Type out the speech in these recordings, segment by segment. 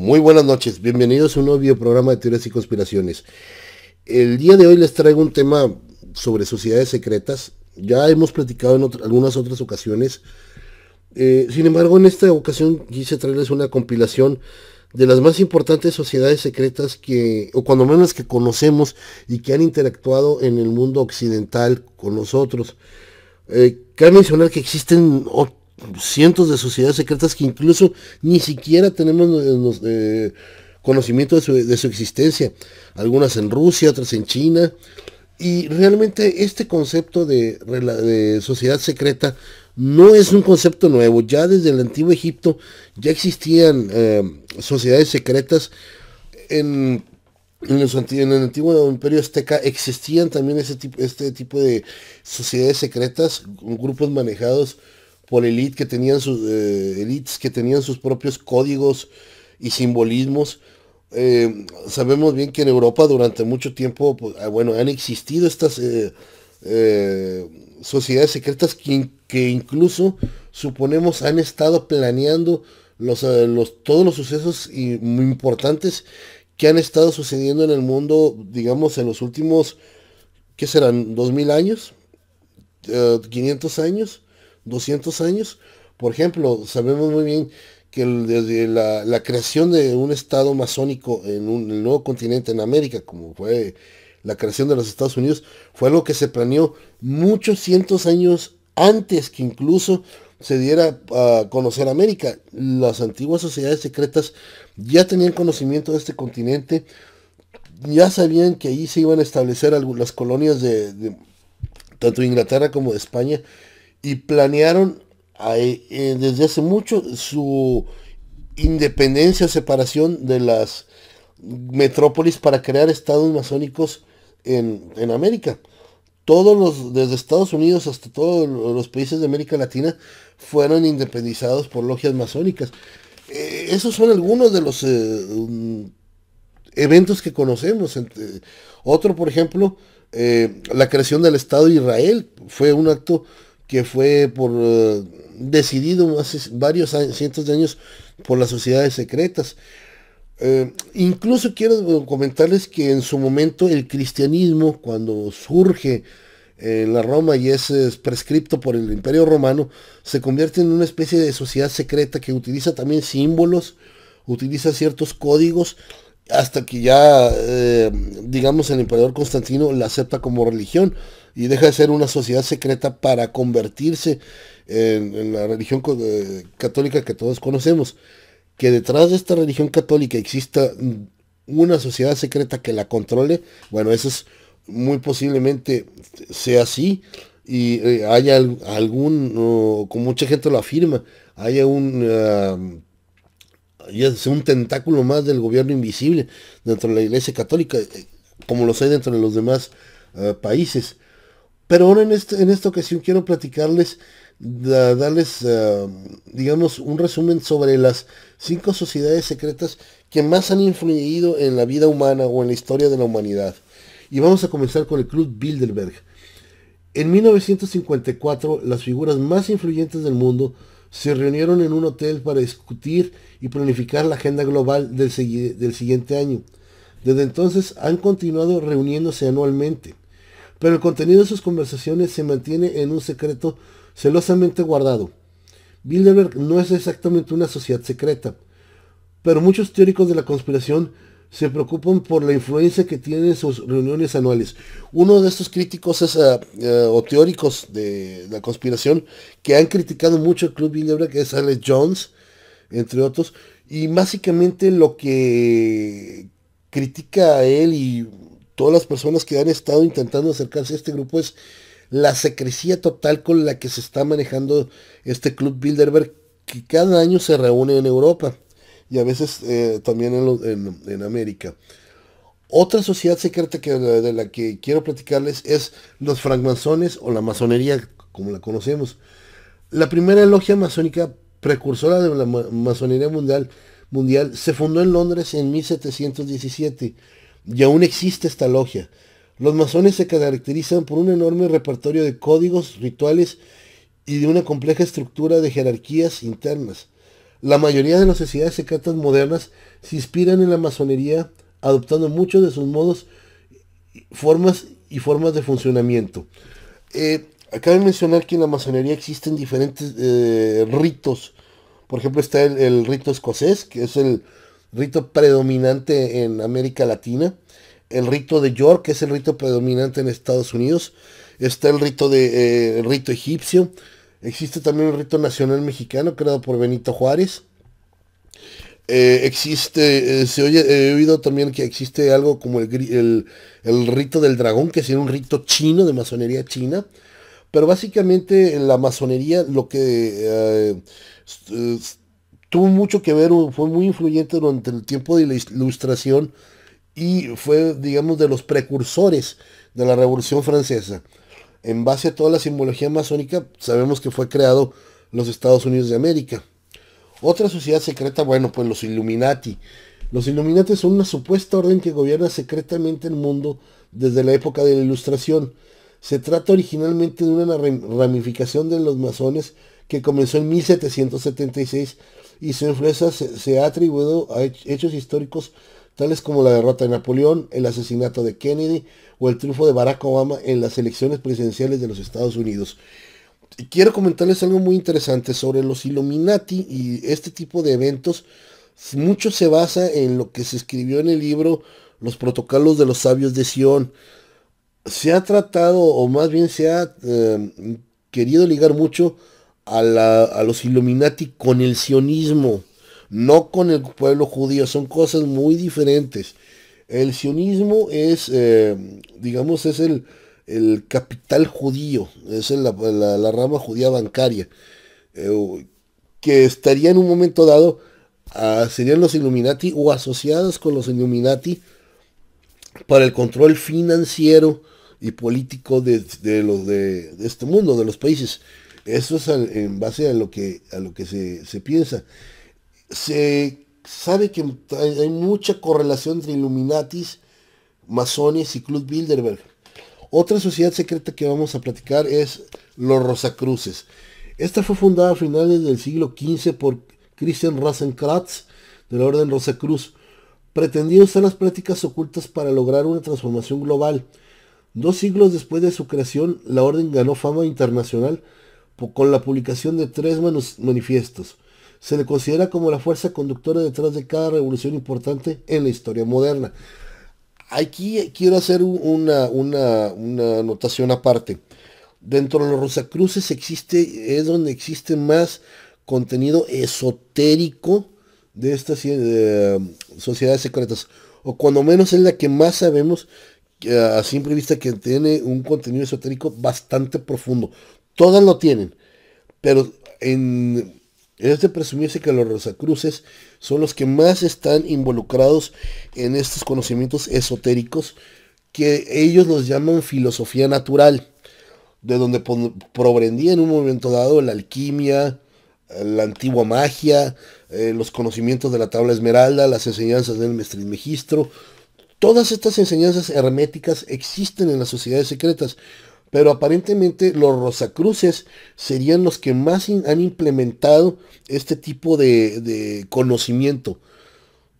Muy buenas noches, bienvenidos a un nuevo programa de teorías y conspiraciones. El día de hoy les traigo un tema sobre sociedades secretas. Ya hemos platicado en algunas otras ocasiones. Eh, sin embargo, en esta ocasión quise traerles una compilación de las más importantes sociedades secretas que, o cuando menos que conocemos y que han interactuado en el mundo occidental con nosotros. Eh, mencionar que existen cientos de sociedades secretas que incluso ni siquiera tenemos eh, conocimiento de su, existencia. Algunas en Rusia, otras en China. Y realmente este concepto de, sociedad secreta no es un concepto nuevo. Ya desde el antiguo Egipto ya existían eh, sociedades secretas. En, en, el antiguo imperio azteca existían también ese tipo, este tipo de sociedades secretas, grupos manejados por elite que tenían sus eh, elites que tenían sus propios códigos y simbolismos. Eh, sabemos bien que en Europa durante mucho tiempo, pues, ah, bueno, han existido estas eh, sociedades secretas que, incluso suponemos han estado planeando los, todos los sucesos muy importantes que han estado sucediendo en el mundo, digamos, en los últimos, ¿qué serán? ¿2000 años? ¿500 años? 200 años. Por ejemplo, sabemos muy bien que desde la, creación de un estado masónico en, un, el nuevo continente, en América, como fue la creación de los Estados Unidos, fue algo que se planeó muchos cientos años antes que incluso se diera a conocer América. Las antiguas sociedades secretas ya tenían conocimiento de este continente, ya sabían que ahí se iban a establecer las colonias de, de tanto Inglaterra como de España, y planearon eh, desde hace mucho su independencia, separación de las metrópolis para crear estados masónicos en, América. Todos los, desde Estados Unidos hasta todos los países de América Latina, fueron independizados por logias masónicas. Eh, esos son algunos de los eh, um, eventos que conocemos. otro, por ejemplo, la creación del Estado de Israel fue un acto que fue por eh, decidido hace varios cientos de años por las sociedades secretas. Eh, incluso quiero comentarles que en su momento el cristianismo, cuando surge en la Roma y es, prescripto por el Imperio Romano, se convierte en una especie de sociedad secreta que utiliza también símbolos, utiliza ciertos códigos, hasta que ya, eh, digamos, el emperador Constantino la acepta como religión y deja de ser una sociedad secreta para convertirse en, la religión eh, católica que todos conocemos. Que detrás de esta religión católica exista una sociedad secreta que la controle, bueno, eso es muy posiblemente sea así y eh, haya algún, como mucha gente lo afirma, haya un, un tentáculo más del gobierno invisible dentro de la iglesia católica, eh, como lo hay dentro de los demás países. Pero ahora en, este, en esta ocasión quiero platicarles, darles, ah, digamos, un resumen sobre las cinco sociedades secretas que más han influido en la vida humana o en la historia de la humanidad. Y vamos a comenzar con el Club Bilderberg. En 1954, las figuras más influyentes del mundo se reunieron en un hotel para discutir y planificar la agenda global del, del siguiente año. Desde entonces han continuado reuniéndose anualmente pero el contenido de sus conversaciones se mantiene en un secreto celosamente guardado. Bilderberg no es exactamente una sociedad secreta, pero muchos teóricos de la conspiración se preocupan por la influencia que tienen sus reuniones anuales. Uno de estos críticos es, eh, eh, o teóricos de la conspiración que han criticado mucho el Club Bilderberg es Alex Jones, entre otros, y básicamente lo que critica a él y todas las personas que han estado intentando acercarse a este grupo es la secrecía total con la que se está manejando este Club Bilderberg, que cada año se reúne en Europa y a veces eh, también en, América. Otra sociedad secreta que, de la que quiero platicarles es los francmasones o la masonería, como la conocemos. La primera logia masónica precursora de la masonería mundial, mundial se fundó en Londres en 1717 y aún existe esta logia. Los masones se caracterizan por un enorme repertorio de códigos, rituales y de una compleja estructura de jerarquías internas. La mayoría de las sociedades secretas modernas se inspiran en la masonería, adoptando muchos de sus modos, formas y formas de funcionamiento. Eh, acabo de mencionar que en la masonería existen diferentes eh, ritos. Por ejemplo, está el, rito escocés, que es el rito predominante en América Latina. El rito de York, que es el rito predominante en Estados Unidos. Está el rito de eh, rito egipcio. Existe también el rito nacional mexicano, creado por Benito Juárez. Eh, existe, se oye, he oído también que existe algo como el, el, rito del dragón, que sería un rito chino, de masonería china. Pero básicamente en la masonería lo que tuvo mucho que ver, fue muy influyente durante el tiempo de la ilustración y fue, digamos, de los precursores de la Revolución Francesa. En base a toda la simbología masónica, sabemos que fue creado los Estados Unidos de América. Otra sociedad secreta, bueno, pues los Illuminati. Los Illuminati son una supuesta orden que gobierna secretamente el mundo desde la época de la Ilustración. Se trata originalmente de una ramificación de los masones que comenzó en 1776 y su influencia se, ha atribuido a hechos históricos tales como la derrota de Napoleón, el asesinato de Kennedy o el triunfo de Barack Obama en las elecciones presidenciales de los Estados Unidos. Quiero comentarles algo muy interesante sobre los Illuminati y este tipo de eventos. Mucho se basa en lo que se escribió en el libro Los protocolos de los sabios de Sion. Se ha tratado, o más bien se ha eh, querido ligar mucho a, los Illuminati con el sionismo, no con el pueblo judío, son cosas muy diferentes. El sionismo es, eh, digamos, es el, el, capital judío, es la, rama judía bancaria, eh, que estaría en un momento dado, serían los Illuminati o asociados con los Illuminati para el control financiero y político de, los de, de, este mundo, de los países. Eso es en base a lo que, a lo que se, piensa. Se sabe que hay, mucha correlación entre Illuminatis, masones y Club Bilderberg. Otra sociedad secreta que vamos a platicar es los Rosacruces. Esta fue fundada a finales del siglo XV por Christian Rosenkratz de la Orden Rosacruz. Pretendía usar las prácticas ocultas para lograr una transformación global. Dos siglos después de su creación, la orden ganó fama internacional con la publicación de tres manifiestos. Se le considera como la fuerza conductora detrás de cada revolución importante en la historia moderna. Aquí quiero hacer una, una, anotación aparte. Dentro de los Rosacruces existe, es donde existe más contenido esotérico de estas eh, sociedades secretas. O cuando menos es la que más sabemos a simple vista que tiene un contenido esotérico bastante profundo. Todas lo tienen. Pero en, es de presumirse que los Rosacruces son los que más están involucrados en estos conocimientos esotéricos que ellos los llaman filosofía natural, de donde provenía en un momento dado la alquimia, la antigua magia, eh, los conocimientos de la tabla esmeralda, las enseñanzas del Mestrismegistro. Todas estas enseñanzas herméticas existen en las sociedades secretas, pero aparentemente los Rosacruces serían los que más han implementado este tipo de, conocimiento.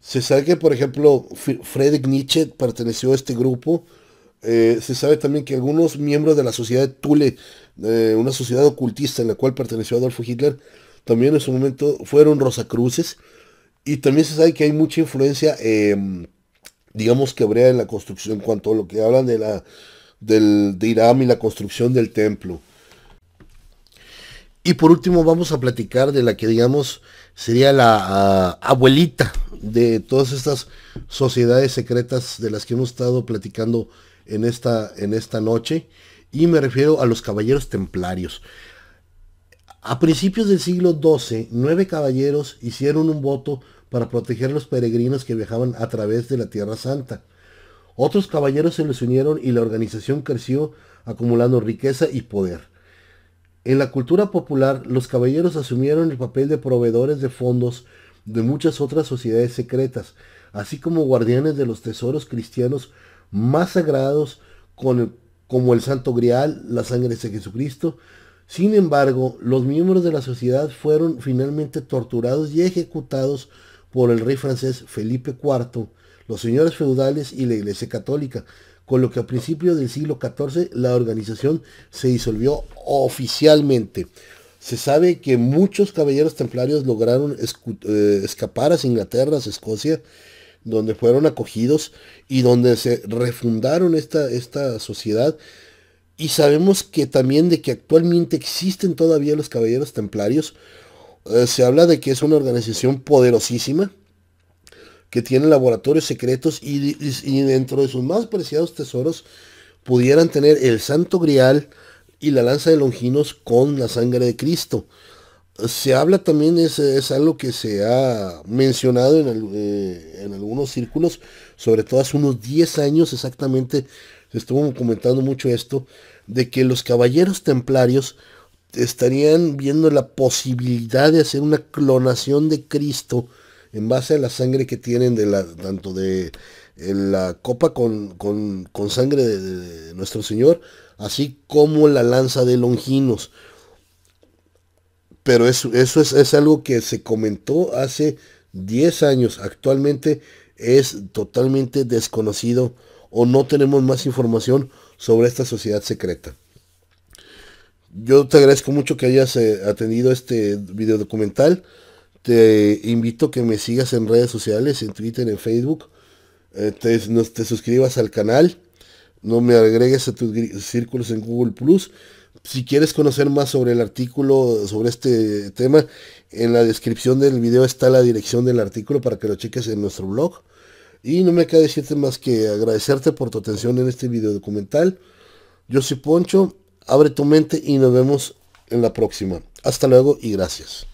Se sabe que, por ejemplo, Friedrich Nietzsche perteneció a este grupo. Eh, se sabe también que algunos miembros de la sociedad de Thule, eh, una sociedad ocultista en la cual perteneció Adolfo Hitler, también en su momento fueron Rosacruces. Y también se sabe que hay mucha influencia, em, digamos que habría en la construcción, en cuanto a lo que hablan de la del, de Irán y la construcción del templo. Y por último vamos a platicar de la que digamos sería la ah, abuelita de todas estas sociedades secretas de las que hemos estado platicando en esta, en esta noche. Y me refiero a los caballeros templarios. A principios del siglo XII, nueve caballeros hicieron un voto para proteger a los peregrinos que viajaban a través de la Tierra Santa. Otros caballeros se les unieron y la organización creció acumulando riqueza y poder. En la cultura popular, los caballeros asumieron el papel de proveedores de fondos de muchas otras sociedades secretas, así como guardianes de los tesoros cristianos más sagrados como el Santo Grial, la sangre de Jesucristo, Sin embargo, los miembros de la sociedad fueron finalmente torturados y ejecutados por el rey francés Felipe IV, los señores feudales y la Iglesia Católica, con lo que a principios del siglo XIV la organización se disolvió oficialmente. Se sabe que muchos caballeros templarios lograron eh, escapar a Inglaterra, a Escocia, donde fueron acogidos y donde se refundaron esta, esta sociedad. Y sabemos que también de que actualmente existen todavía los caballeros templarios. Eh, se habla de que es una organización poderosísima, que tiene laboratorios secretos y, y, dentro de sus más preciados tesoros pudieran tener el santo grial y la lanza de Longinos con la sangre de Cristo. Se habla también, es, es algo que se ha mencionado en, eh, en, algunos círculos, sobre todo hace unos 10 años exactamente, se estuvo comentando mucho esto, de que los caballeros templarios estarían viendo la posibilidad de hacer una clonación de Cristo en base a la sangre que tienen de tanto de la copa con, sangre de, nuestro Señor, así como la lanza de Longinos pero eso, eso es, algo que se comentó hace 10 años. Actualmente es totalmente desconocido o no tenemos más información sobre esta sociedad secreta. Yo te agradezco mucho que hayas eh, atendido este video documental. Te invito a que me sigas en redes sociales, en Twitter, en Facebook. Te, te suscribas al canal. No me agregues a tus círculos en Google Plus si quieres conocer más sobre el artículo, sobre este tema, en la descripción del video está la dirección del artículo para que lo cheques en nuestro blog. Y no me queda decirte más que agradecerte por tu atención en este video documental. Yo soy Poncho, abre tu mente y nos vemos en la próxima. Hasta luego y gracias.